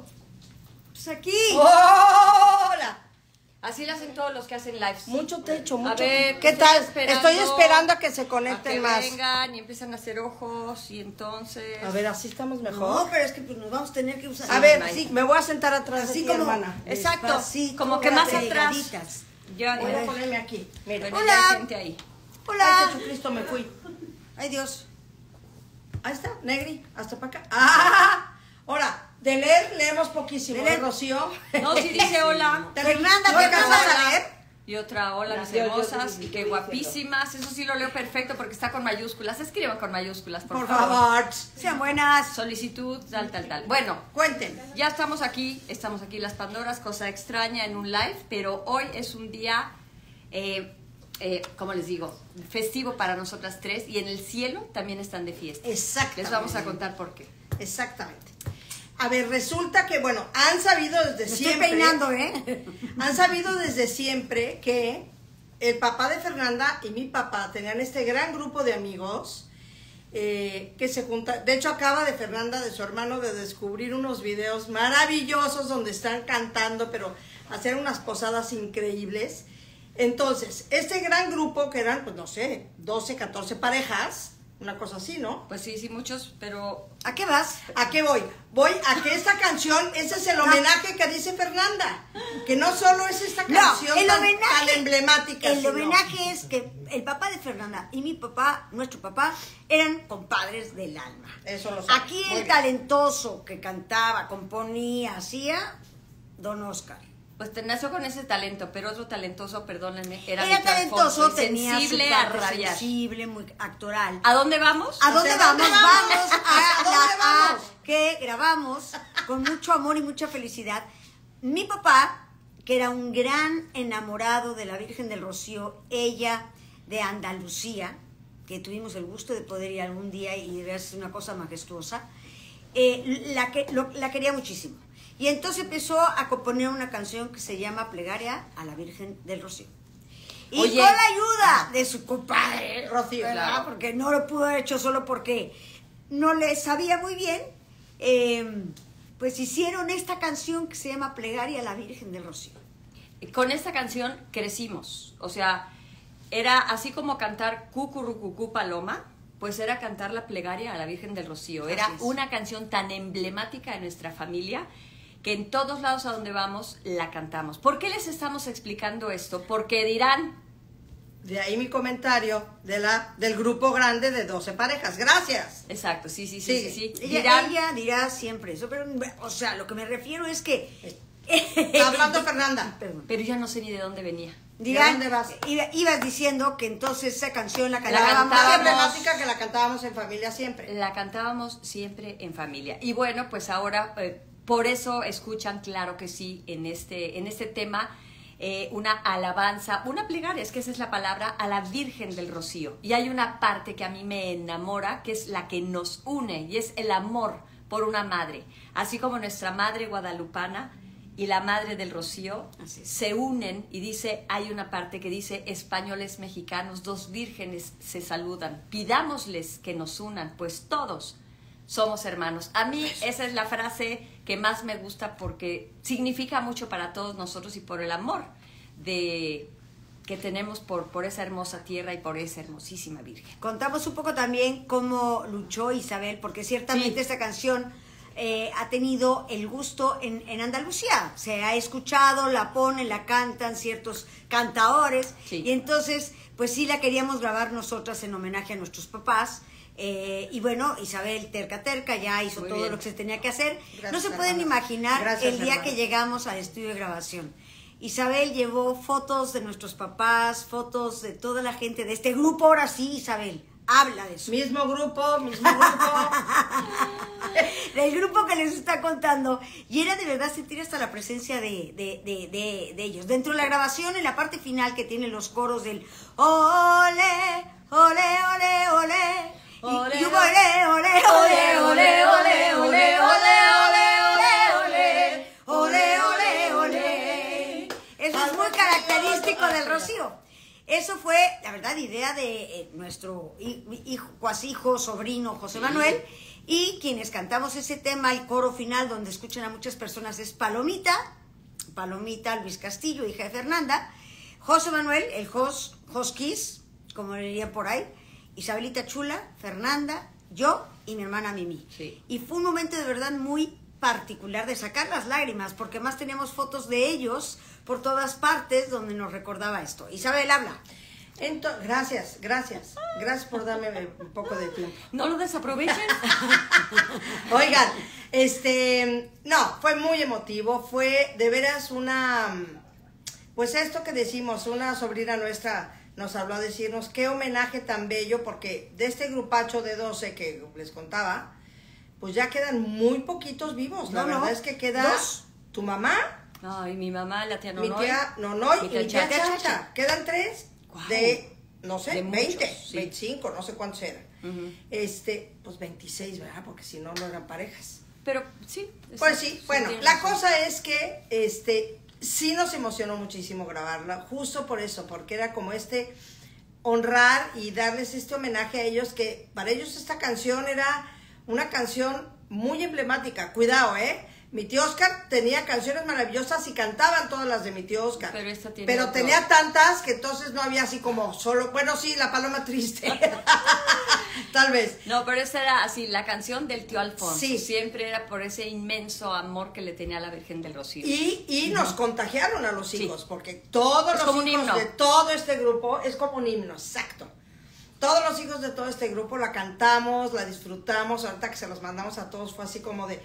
Pues aquí. ¡Hola! Así lo hacen todos los que hacen lives. Mucho techo, mucho. A ver, ¿Qué estoy tal? esperando Estoy esperando a que se a conecten que más. vengan y empiezan a hacer ojos y entonces... A ver, así estamos mejor. No, pero es que pues, nos vamos a tener que usar. a ver, sí, me voy a sentar atrás así de ti, como. hermana. Exacto, despacito, como que más atrás. pegaditas. Ya, Voy a ponerme aquí. Mira. Hola. hay gente ahí. Hola. Ay, Jesucristo, me fui. Ay, Dios. Ahí está, Negri, hasta para acá. ¡Ah! Ahora, de leer, leemos poquísimo. De ¿De leer. Rocío? No, sí dice hola. Fernanda, ¿No ¿qué pasa? leer? Y otra, hola, mis hermosas, y yo- guapísimas. Eso sí lo leo perfecto porque está con mayúsculas. Escriban con mayúsculas, por, Por favor. favor. Sean buenas. Solicitud, tal, tal, tal. Bueno, Cuenten. ya estamos aquí, estamos aquí las Pandoras, cosa extraña en un live, pero hoy es un día, eh, eh, como les digo, festivo para nosotras tres y en el cielo también están de fiesta. Exactamente. Les vamos a contar por qué. Exactamente. A ver, resulta que, bueno, han sabido desde Me estoy siempre. peinando, ¿eh? Han sabido desde siempre que el papá de Fernanda y mi papá tenían este gran grupo de amigos eh, que se juntan. De hecho, acaba de Fernanda, de su hermano, de descubrir unos videos maravillosos donde están cantando, pero hacer unas posadas increíbles. Entonces, este gran grupo, que eran, pues no sé, 12, 14 parejas, una cosa así, ¿no? Pues sí, sí, muchos, pero ¿A qué vas? ¿A qué voy? Voy a que esta canción, ese es el homenaje que dice Fernanda. Que no solo es esta No, canción el tan, homenaje- tan emblemática. El sino- homenaje es que el papá de Fernanda y mi papá, nuestro papá, eran compadres del alma. Eso lo sé. Aquí Muy el bien. talentoso que cantaba, componía, hacía, don Oscar. Pues te nació con ese talento, pero otro talentoso, perdónenme, era, talentoso, tenía sensible muy actoral. ¿A dónde vamos? ¿A dónde vamos? ¿dónde vamos? ¿A la- a vamos? que grabamos con mucho amor y mucha felicidad. Mi papá, que era un gran enamorado de la Virgen del Rocío, ella de Andalucía, que tuvimos el gusto de poder ir algún día y es una cosa majestuosa, eh, la, que, lo- la quería muchísimo. Y entonces empezó a componer una canción que se llama Plegaria a la Virgen del Rocío. Y Oye. con la ayuda de su compadre, Rocío, ¿verdad? claro. Porque no lo pudo haber hecho solo porque no le sabía muy bien. eh, pues hicieron esta canción que se llama Plegaria a la Virgen del Rocío. Con esta canción crecimos. O sea, era así como cantar Cucurucucú Paloma, pues era cantar la plegaria a la Virgen del Rocío. Era una canción tan emblemática de nuestra familia que en todos lados a donde vamos la cantamos. ¿Por qué les estamos explicando esto? Porque dirán, De ahí mi comentario de la, del grupo grande de 12 parejas. Gracias. exacto, sí, sí, sí, sí, sí. Ella, Dirán, ella dirá siempre eso, pero, o sea, lo que me refiero es que... Está hablando Fernanda. Perdón. pero yo no sé ni de dónde venía. Dirán, dónde vas? iba- ibas diciendo que entonces esa canción la La cantábamos. Más cantábamos. emblemática que la cantábamos en familia siempre. La cantábamos siempre en familia. Y bueno, pues ahora, eh, por eso escuchan, claro que sí, en este, en este tema, eh, una alabanza, una plegaria, es que esa es la palabra, a la Virgen del Rocío. Y hay una parte que a mí me enamora, que es la que nos une, y es el amor por una madre. Así como nuestra madre guadalupana y la madre del Rocío se unen y dice, hay una parte que dice, españoles mexicanos, dos vírgenes se saludan, pidámosles que nos unan, pues todos somos hermanos. A mí esa es la frase que más me gusta porque significa mucho para todos nosotros y por el amor de que tenemos por, por esa hermosa tierra y por esa hermosísima Virgen. Contamos un poco también cómo luchó Isabel, porque ciertamente Sí. esta canción eh, ha tenido el gusto en, en Andalucía. Se ha escuchado, la ponen, la cantan ciertos cantaores. Sí. Y entonces, pues sí la queríamos grabar nosotras en homenaje a nuestros papás. Eh, y bueno, Isabel terca terca ya hizo Muy todo bien. lo que se tenía que hacer. Gracias, no se pueden hermana. imaginar Gracias, el día hermana. que llegamos al estudio de grabación. Isabel llevó fotos de nuestros papás, fotos de toda la gente de este grupo. Ahora sí, Isabel, habla de eso. Mismo grupo, mismo grupo. Del grupo que les está contando. Y era de verdad sentir hasta la presencia de, de, de, de, de ellos. Dentro de la grabación, en la parte final que tiene los coros del ole, ole, ole, ole. Ole, y, y ole, ole, ole, ole, ole, ole, ole. del Rocío. Eso fue, la verdad, idea de nuestro hijo, cuasi hijo, sobrino José Manuel. Y quienes cantamos ese tema, el coro final, donde escuchan a muchas personas, es Palomita, Palomita Luis Castillo, hija de Fernanda, José Manuel, el Jos, Josquis, como diría por ahí, Isabelita Chula, Fernanda, yo y mi hermana Mimi. Sí. Y fue un momento de verdad muy particular de sacar las lágrimas, porque más teníamos fotos de ellos por todas partes donde nos recordaba esto. Isabel, habla. Ento- gracias, gracias. Gracias por darme un poco de tiempo. No lo desaprovechen. Oigan, este, no, fue muy emotivo, fue de veras una, pues esto que decimos, una sobrina nuestra nos habló a decirnos qué homenaje tan bello, porque de este grupacho de 12 que les contaba, pues ya quedan muy poquitos vivos. La No, no, verdad es que queda dos. tu mamá, Ay, mi mamá, la tía mi Nonoy. tía Nonoy mi y mi tía Chacha. Chacha. Quedan tres de, no sé, De 20, muchos, sí. 25, no sé cuántos eran. Este, pues 26, ¿verdad? Porque si no, no eran parejas. Pero sí. Pues sí, sí, bueno, la razón. cosa es que este sí nos emocionó muchísimo grabarla, justo por eso, porque era como este honrar y darles este homenaje a ellos que para ellos esta canción era una canción muy emblemática. Cuidado, ¿eh? Mi tío Oscar tenía canciones maravillosas y cantaban todas las de mi tío Oscar. Pero esta tiene Pero tenía tantas que entonces no había así como solo, bueno, sí, la paloma triste. Tal vez. No, pero esa era así, la canción del tío Alfonso. Sí. Siempre era por ese inmenso amor que le tenía a la Virgen del Rocío. Y, y nos contagiaron a los Sí. hijos, porque todos Es los hijos de todo este grupo es como un himno, exacto. Todos los hijos de todo este grupo la cantamos, la disfrutamos, ahorita que se los mandamos a todos fue así como de,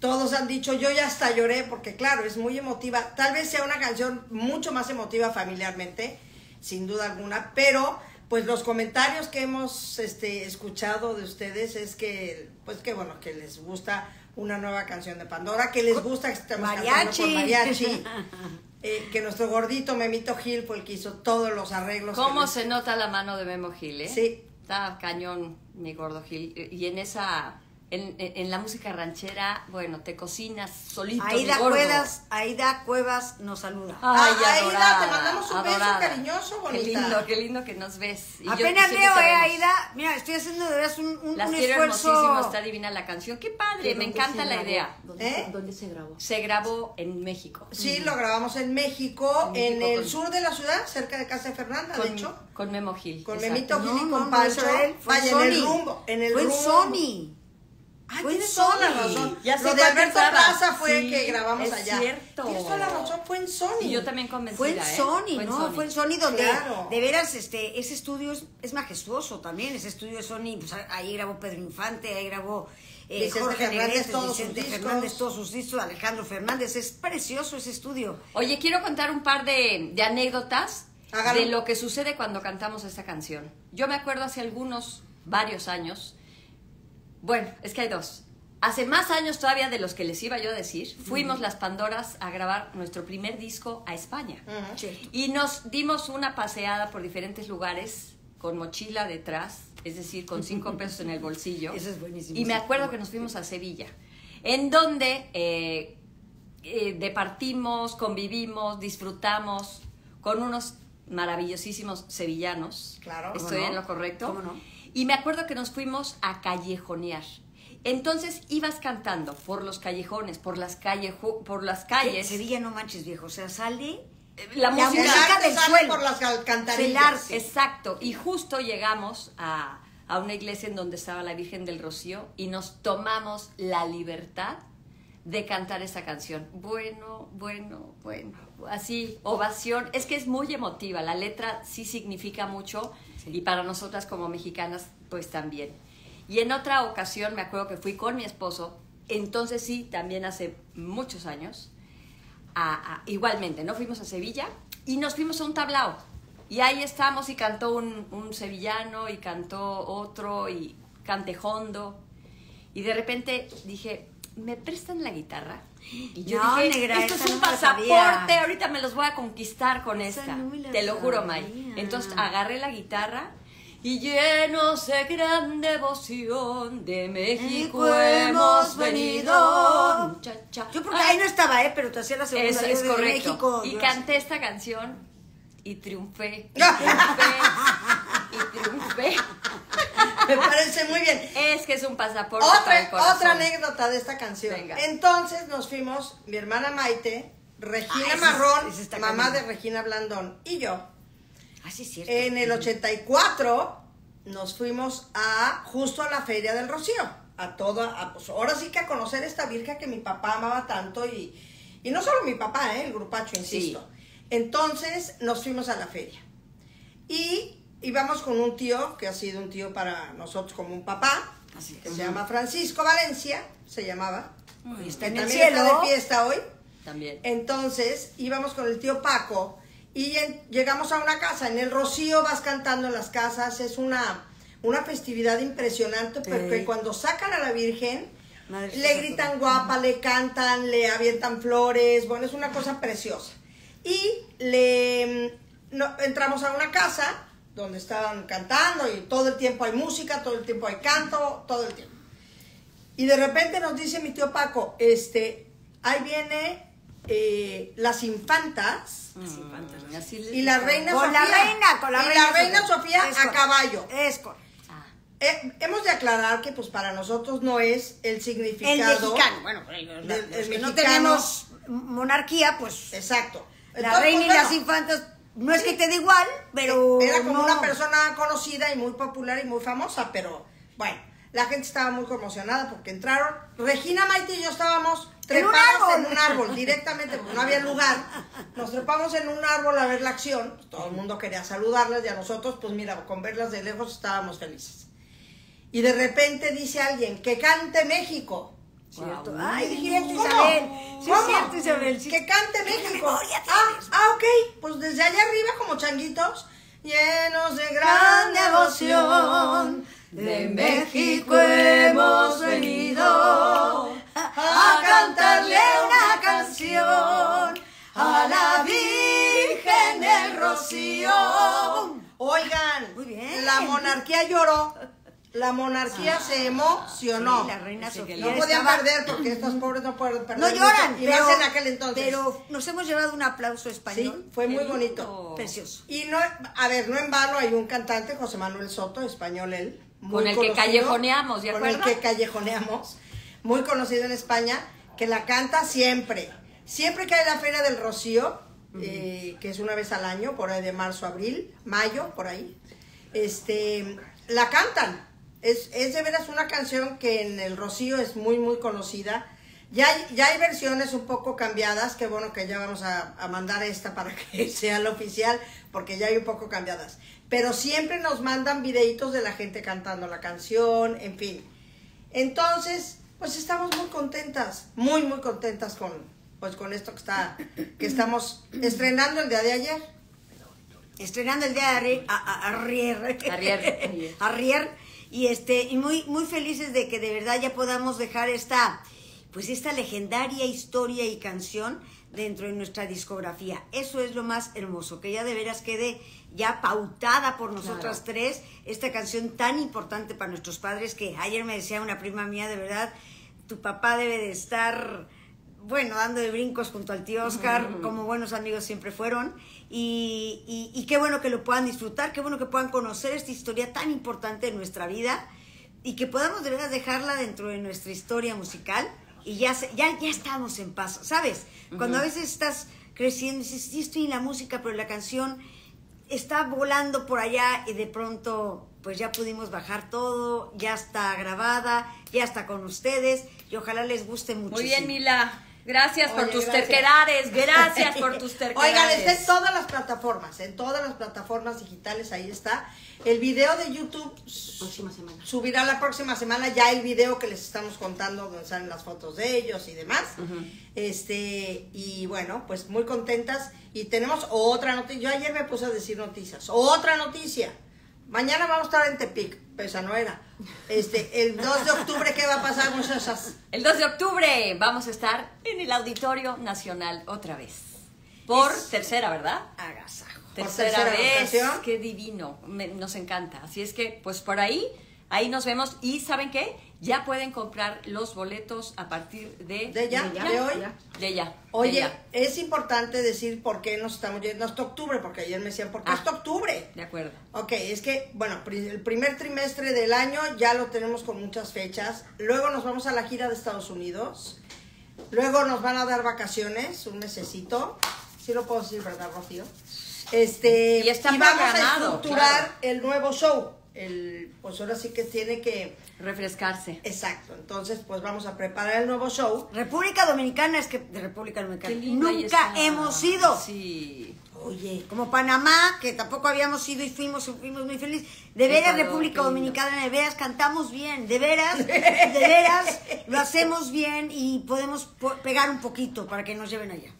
todos han dicho, yo ya hasta lloré, porque claro, es muy emotiva, tal vez sea una canción mucho más emotiva familiarmente, sin duda alguna, pero pues los comentarios que hemos este, escuchado de ustedes es que, pues que bueno, que les gusta una nueva canción de Pandora, que les gusta que estemos cantando Mariachi. con mariachi, eh, que nuestro gordito Memito Gil fue el que hizo todos los arreglos. ¿Cómo les- se nota la mano de Memo Gil, eh? Sí. Está cañón, mi gordo Gil. Y en esa, en, en- en la música ranchera, bueno, te cocinas solito, Aida. Cuevas, Aida Cuevas nos saluda. Ay, Ah, Aida, te mandamos un beso cariñoso, bonita. Qué lindo, qué lindo que nos ves. Y yo- Apenas veo, te eh. Aida. Mira, estoy haciendo de veras un, un, Las un quiero esfuerzo. hermosísimo, está divina la canción. Qué padre, me ¿Dónde encanta la grabó? idea. ¿Dónde, ¿Eh? ¿Dónde se grabó? Se grabó en México. Sí, lo grabamos en México, En en México el con- sur de la ciudad, cerca de casa de Fernanda, de Con, hecho. con Memo Gil. Con exacto. Memito Gil y con Pancho. Isabel, fue Vaya, Sony. en el rumbo, en el rumbo. Sony. Ay, tienes toda la razón. Ya Lo de Alberto. Plaza fue Sí, que grabamos es allá. cierto. Tienes toda la razón, fue en Sony. Y yo también convencida, Fue en ¿eh? Sony, Fue en ¿no? Sony. Fue en Sony donde Claro. de veras este ese estudio es, es majestuoso también. Ese estudio de Sony, pues ahí grabó Pedro Infante, ahí grabó eh, Jorge Fernández, todos sus Vicente discos. Fernández, todos sus discos, Alejandro Fernández. Es precioso ese estudio. Oye, quiero contar un par de, de anécdotas Hágalo. de lo que sucede cuando cantamos esta canción. Yo me acuerdo hace algunos, varios años. Bueno, es que hay dos. Hace más años todavía de los que les iba yo a decir, fuimos las Pandoras a grabar nuestro primer disco a España. Y nos dimos una paseada por diferentes lugares con mochila detrás, es decir, con cinco pesos en el bolsillo. Eso es buenísimo. Y me acuerdo que nos fuimos a Sevilla, en donde eh, eh, departimos, convivimos, disfrutamos con unos maravillosísimos sevillanos. Claro, ¿cómo Estoy no? en lo correcto. ¿Cómo no? Y me acuerdo que nos fuimos a callejonear. Entonces ibas cantando por los callejones, por las, callejo- por las calles. Sevilla no manches, viejo. O sea, sale La La música El música arte del sale suelo. por las alcantarillas. Exacto. Y justo llegamos a, a una iglesia en donde estaba la Virgen del Rocío y nos tomamos la libertad de cantar esa canción. Bueno, bueno, bueno. Así, ovación. Es que es muy emotiva. La letra sí significa mucho y para nosotras como mexicanas, pues también. Y en otra ocasión me acuerdo que fui con mi esposo, entonces sí, también hace muchos años, a- a- igualmente, ¿no? Fuimos a Sevilla y nos fuimos a un tablao. Y ahí estamos y cantó un, un sevillano y cantó otro y cantejondo. Y de repente dije, ¿me prestan la guitarra? Y yo No, dije, negra, esto es un no pasaporte, ahorita me los voy a conquistar con esta. no Te lo juro, May. Entonces agarré la guitarra y llenos de gran devoción de México hemos venido. Muchacha. Yo porque ahí no estaba, ¿eh? Pero te hacía la segunda. Es, yo es de. México. y canté esta canción y triunfé. Y triunfé. y triunfé. Me parece muy bien. Es que es un pasaporte para el Otra, corazón. otra anécdota de esta canción. Venga. Entonces nos fuimos, mi hermana Maite, Regina Ah, es- Marrón, mamá de Regina Blandón, y yo, Así es cierto. en el 84 nos fuimos a justo a la Feria del Rocío, a toda, a, pues, ahora sí que a conocer esta virgen que mi papá amaba tanto y, y no solo mi papá, ¿eh? el grupacho, insisto. Entonces nos fuimos a la feria y íbamos con un tío que ha sido un tío para nosotros como un papá, Así que se llama Francisco Valencia, se llamaba, que está en el también cielo. está de fiesta hoy. También. Entonces íbamos con el tío Paco y en- llegamos a una casa. En el Rocío vas cantando en las casas. Es una, una festividad impresionante porque Ey. cuando sacan a la Virgen Madre le gritan guapa, le cantan, le avientan flores. Bueno, es una cosa preciosa. Y le no, entramos a una casa donde estaban cantando y todo el tiempo hay música, todo el tiempo hay canto, todo el tiempo. Y de repente nos dice mi tío Paco, este, ahí viene eh, las infantas así les y la reina Con Sofía. la reina, con la y reina. la reina Sofía a caballo. Es. Ah, Eh, hemos de aclarar que pues para nosotros no es el El significado. mexicano. Bueno, el- los el que no mexicano. tenemos monarquía, pues Exacto. la Entonces, reina y pues, las infantas, no es que te dé igual, pero Era como no. una persona conocida y muy popular y muy famosa, pero bueno, la gente estaba muy conmocionada porque entraron. Regina Maite y yo estábamos En un trepados en árbol. un árbol, directamente, porque no había lugar. Nos trepamos en un árbol a ver la acción. Todo el mundo quería saludarlas y a nosotros, pues mira, con verlas de lejos estábamos felices. Y de repente dice alguien, que cante México. Cierto. Wow. Ay, dijimos, cierto. Isabel. Sí, ¿Cómo? cierto, Isabel. sí. Que cante México. Ah, ah, ok. Pues desde allá arriba, como changuitos, llenos de gran devoción. De México hemos venido a cantarle una canción a la Virgen del Rocío. Oigan, Muy bien. la monarquía lloró. La monarquía se emocionó. Sí, la reina Sofía. no podían estaba- perder porque estas pobres no pueden perder. No mucho, lloran, Y pero, más en aquel entonces. pero nos hemos llevado un aplauso sí, español. fue muy bonito. Precioso. Y no, a ver, no en vano hay un cantante, José Manuel Soto, español él. muy Con el que callejoneamos, ¿de Con el acuerdo? que callejoneamos, muy conocido en España, que la canta siempre. Siempre que hay la Feria del Rocío, eh, que es una vez al año, por ahí de marzo, abril, mayo, por ahí, este, la cantan. Es, es de veras una canción que en el Rocío es muy, muy conocida. Ya hay, ya hay versiones un poco cambiadas, que bueno que ya vamos a, a mandar esta para que sea la oficial, porque ya hay un poco cambiadas. Pero siempre nos mandan videitos de la gente cantando la canción, en fin. Entonces, pues estamos muy contentas, muy, muy contentas con, pues con esto que está, que estamos estrenando el día de ayer. estrenando el día de Arrier, a- a- Arrier, Arrier. Arrier, y este y muy muy felices de que de verdad ya podamos dejar esta pues esta legendaria historia y canción dentro de nuestra discografía. Eso es lo más hermoso, que ya de veras quede ya pautada por nosotras Claro. tres esta canción tan importante para nuestros padres que ayer me decía una prima mía, de verdad, tu papá debe de estar bueno, dando de brincos junto al tío Oscar, como buenos amigos siempre fueron, y, y- y qué bueno que lo puedan disfrutar, qué bueno que puedan conocer esta historia tan importante en nuestra vida, y que podamos de verdad dejarla dentro de nuestra historia musical, y ya, ya, ya estamos en paso, ¿sabes? Cuando a veces estás creciendo y dices, sí estoy en la música, pero la canción está volando por allá y de pronto pues ya pudimos bajar todo, ya está grabada, ya está con ustedes y ojalá les guste mucho. Muy bien, Mila. Gracias por tus gracias. terquedades. Gracias por tus terquedades. Oigan, está en todas las plataformas, en todas las plataformas digitales, ahí está. El video de YouTube Próxima semana. subirá la próxima semana ya el video que les estamos contando, donde salen las fotos de ellos y demás. Este, y bueno, pues muy contentas. Y tenemos otra noticia. Yo ayer me puse a decir noticias. Otra noticia. Mañana vamos a estar en Tepic, pero esa no era. Este, el 2 de octubre, ¿qué va a pasar, muchachas? El 2 de octubre vamos a estar en el Auditorio Nacional otra vez. Por tercera, ¿verdad? Agasajo. Tercera, tercera vez. Qué divino. Me- nos encanta. Así es que, pues por ahí, ahí nos vemos. Y ¿saben qué? Ya pueden comprar los boletos a partir de... ¿De ya? ¿De hoy? De ya. Oye, de ya. es importante decir por qué nos estamos yendo hasta octubre, porque ayer me decían, ¿por qué Ah. hasta octubre? De acuerdo. Ok, es que, bueno, el primer trimestre del año ya lo tenemos con muchas fechas. Luego nos vamos a la gira de Estados Unidos. Luego nos van a dar vacaciones, un mesecito. Sí lo puedo decir, ¿verdad, Rocío? Este, Y está vamos a estructurar claro. el nuevo show. El, pues ahora sí que tiene que... Refrescarse. Exacto, entonces pues vamos a preparar el nuevo show. República Dominicana es que de República Dominicana nunca hemos ido. Sí. Oye, como Panamá, que tampoco habíamos ido y fuimos, fuimos muy felices. De veras, Ecuador, República. Dominicana, de veras cantamos bien, de veras, de veras, lo hacemos bien y podemos po- pegar un poquito para que nos lleven allá.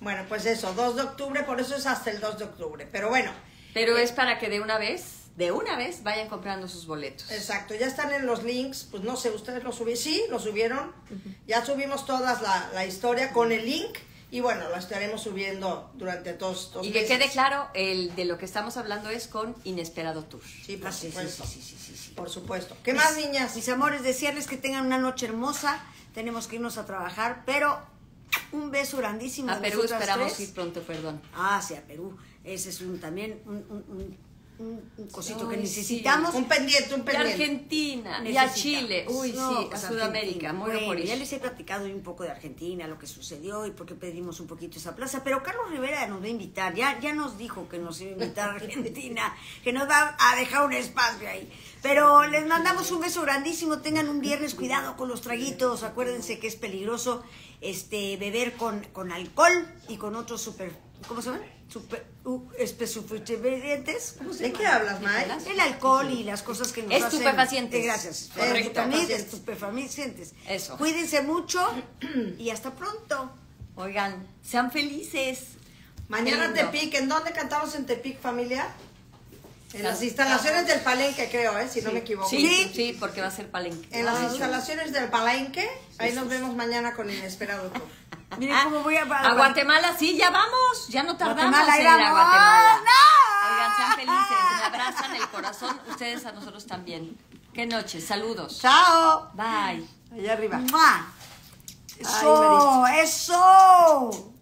Bueno, pues eso, 2 de octubre, por eso es hasta el 2 de octubre. Pero bueno, Pero es para que de una vez, de una vez, vayan comprando sus boletos. exacto, ya están en los links, pues no sé, ustedes lo subieron, sí, lo subieron. Ya subimos todas la, la historia con el link y bueno, lo estaremos subiendo durante todos estos Y que meses. quede claro, el de lo que estamos hablando es con Inesperado Tour. Sí, por Ah, sí, sí, supuesto. sí, sí, sí, sí. Por supuesto. ¿Qué más, niñas? Mis amores, desearles que tengan una noche hermosa. Tenemos que irnos a trabajar, pero un beso grandísimo. A Perú esperamos tres. ir pronto, perdón. Ah, sí, a Perú. Ese es un, también un, un- un- un- un cosito que necesitamos. Un pendiente, un Y pendiente. Argentina, y a. Chile, uy, No, sí, pues a Sudamérica, Argentina. muero Bueno. Ya les he platicado un poco de Argentina, lo que sucedió y por qué pedimos un poquito esa plaza, pero Carlos Rivera nos va a invitar, ya, ya nos dijo que nos iba a invitar a Argentina, que nos va a dejar un espacio ahí. Pero les mandamos un beso grandísimo, tengan un viernes, cuidado con los traguitos, acuérdense que es peligroso este beber con, con alcohol y con otros super, ¿cómo se llaman? Super, uh, estupefacientes. ¿Cómo se ¿De qué hablas, Mike? El alcohol y las cosas que nos hacen... Estupefacientes. Gracias. Correcto. Estupefacientes, estupefacientes. Eso. Cuídense mucho y hasta pronto. Oigan, sean felices. Mañana lindo. Tepic, ¿en dónde cantamos en Tepic, familia? En las Sí. instalaciones del Palenque, creo, ¿eh? Si no me equivoco. Sí, Sí. sí, porque va a ser palenque. En las instalaciones del Palenque, ahí nos vemos mañana con Inesperado Tour. Miren cómo voy a... A Guatemala, sí, ya vamos. Ya no tardamos Guatemala, en ir a. Guatemala. ¡No! Oigan, sean felices, me abrazan el corazón, ustedes a nosotros también. Qué noche, saludos. Chao. Bye. Allá arriba. Eso, eso.